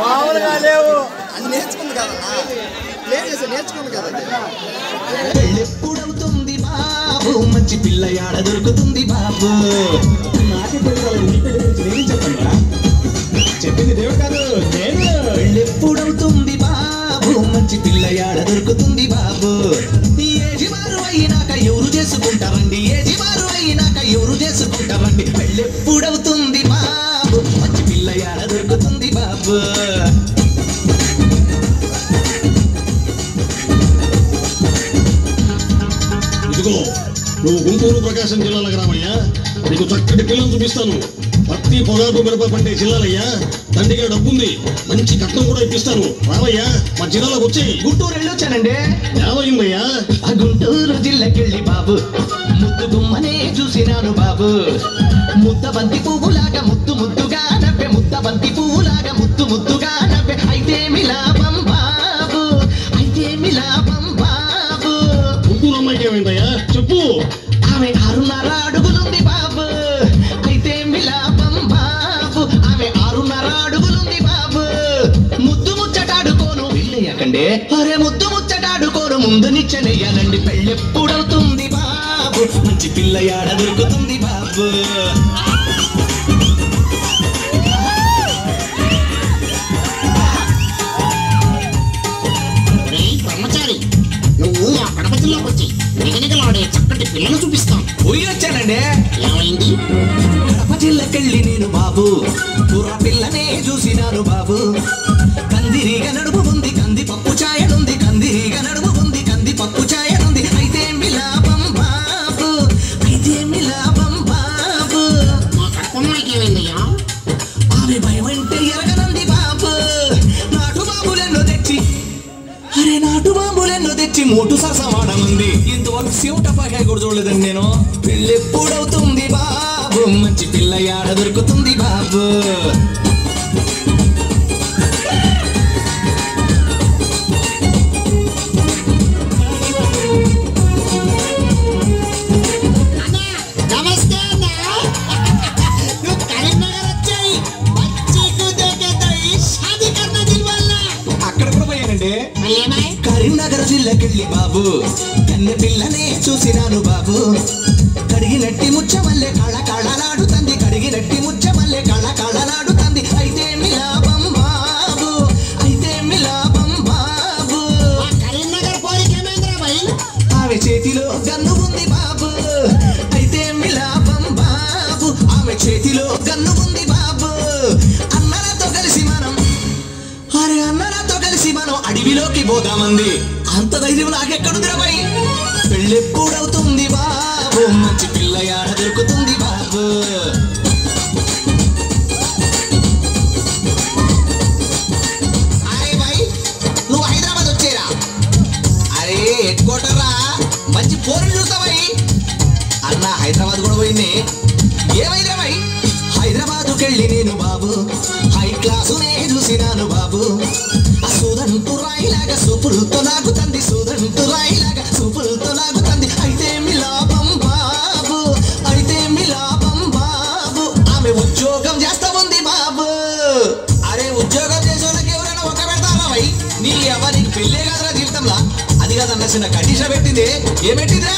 మామూలుగా లేవు. అది నేర్చుకుంది చేసి నేర్చుకుంది కదా. అది. పెళ్ళెప్పుడవుతుంది బాబు? మంచి పిల్ల యాడ దొరుకుతుంది బాబు? చెప్పింది దేవుడు కాదు నేను. పెళ్ళెప్పుడవుతుంది బాబు? మంచి పిల్ల యాడ ఎవరు చేసుకుంటామండి పెళ్ళెప్పుడవుతుంది బాబు? మంచి పిల్ల యాడ దొరుకుతుంది బాబు? ఇదిగో నువ్వు గుంటూరు ప్రకాశం జిల్లాలకు రామయ్యా నీకు చక్కటి పిల్లలు చూపిస్తాను. పత్తి పొగాకు మిరప పండే జిల్లాలయ్యా. తండ్రిగా డబ్బుంది. మంచి కట్నం కూడా ఇప్పిస్తాను. రావయ్యా మా జిల్లాలోకి వచ్చేయి గుంటూరు వెళ్ళొచ్చానండి ఏమైందయ్యా ఆ గుంటూరు జిల్లకెళ్ళి బాబు. ముద్దు గుమ్మనే చూసినాను బాబు. ముద్ద బంతి పువ్వులాగా ముద్దు ముద్దుగా నవ్వె. ముద్ద బంతి పువ్వులాగా ముద్దు ముద్దుగా నవ్వె. అయితే మిలాపం బాబు. అయితే మిలాపం పెళ్ళయ్యాకండే అరే ముద్దు ముచ్చటాడుకోరు ముందు నిచ్చనయ్యానండి పెళ్ళెప్పుడవుతుంది బాబు? మంచి పిల్ల యాడ దొరుకుతుంది బాబు? నిగనిగలాడే చక్కటి పిల్లను చూపిస్తాం. పోయి వచ్చానండి ఏమైంది? కడప జిల్లకెళ్ళి నేను బాబు కుర్ర పిల్లనే చూసినాను బాబు. కందిరీగ నడుము ఉంది కంది పప్పు ఛాయనుంది కందిరీగ నడుము ఉంది కంది పప్పు ఛాయనుంది అయితే మిలాపం బాబు? అయితే మిలాపం బాబు? మా కడప అమ్మాయికి ఏమైందయ్యా? ఆమె భయం అంటే ఎరగనంది బాబు. నాటు బాంబులెన్నో తెచ్చి అరే నాటు బాంబులెన్నో తెచ్చి మోటు సరసమాడనుంది ఇంతవరకు శివ కూడా చూడలేదండి నేను. పెళ్ళెప్పుడవుతుంది బాబు? మంచి పిల్ల యాడ దొరుకుతుంది బాబు? ఏమై కరీంనగర్ జిల్లాకెళ్ళి బాబు. కన్నె పిల్లనే చూసినాను బాబు. కడిగినట్టి ముచ్చమల్లె కళ కళలాడుతంది. కడిగినట్టి ముచ్చమల్లె కళ కళలాడుతంది. అయితే మిలాపం బాబు. అయితే మిలాపం బాబు. కరీంనగర్ ఆమె చేతిలో గన్ను ఉంది బాబు. అయితే మిలాపం బాబు. ఆమె చేతిలో గన్ను ఉంది పెళ్ళిలోకి పోదామంది. అంత ధైర్యం నాకెక్కడుందిరా భయ్ పెళ్ళెప్పుడవుతుంది బాబు? మంచి పిల్ల యాడ దొరుకుతుంది బాబు? అరే భయ్ నువ్వు హైదరాబాద్ వచ్చేరా? అరే హెడ్ క్వార్టర్ రా. మంచి పోరులు చూస్తావై అన్న హైదరాబాద్ కూడా పోయింది. ఏమైందా భయ్ హైదరాబాద్ నేను బాబు. నీ నీ నీకు పెళ్ళే కాదురా జీవితంలో. అది కాదన్న చిన్న కండిషన్ పెట్టింది. ఏం పెట్టిందిరా?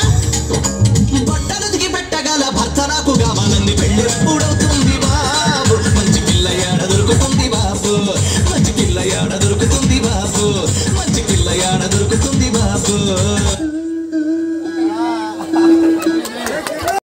బట్టలుదికి పెట్టగల భర్త నాకు కావాలంది. పెళ్ళెప్పుడవుతుంది బాబు? మంచి పిల్ల ఏడ దొరుకుతుంది బాబు? మంచి పిల్ల ఏడ దొరుకుతుంది బాబు? మంచి పిల్ల ఏడ దొరుకుతుంది బాబు?